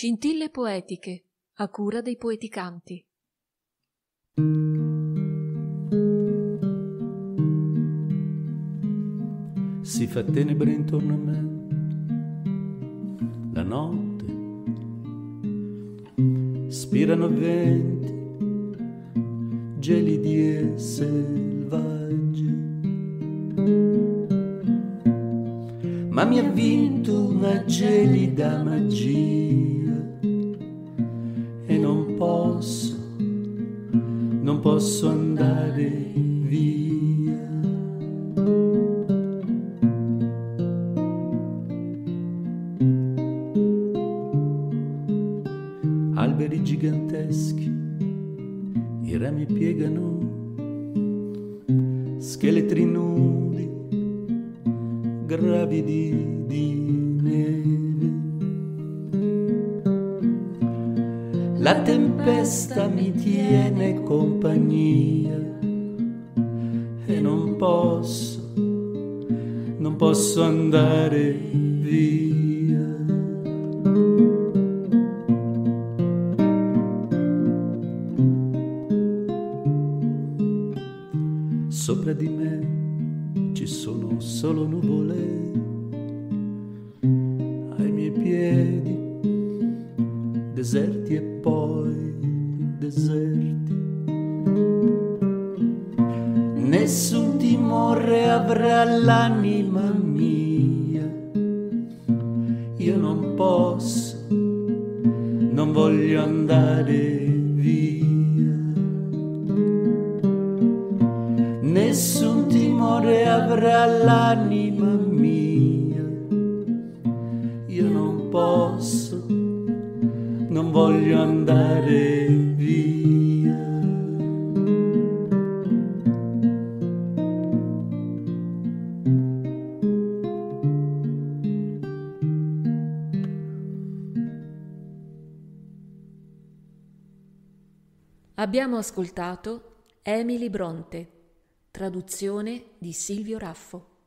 Scintille poetiche a cura dei poeticanti. Si fa tenebre intorno a me la notte, spirano venti gelidi e selvaggi. Ma mi ha vinto una gelida magia non posso andare via. Alberi giganteschi, i rami piegano, scheletri nudi, gravidi La tempesta mi tiene compagnia e non posso, non posso andare via. Sopra di me ci sono solo nuvole, ai miei piedi deserti e poi deserti. Nessun timore avrà l'anima mia, io non posso, non voglio andare via. Nessun timore avrà l'anima mia, io non posso, non voglio andare Abbiamo ascoltato Emily Bronte, traduzione di Silvio Raffo.